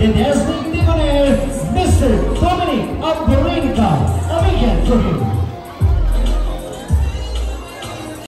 And as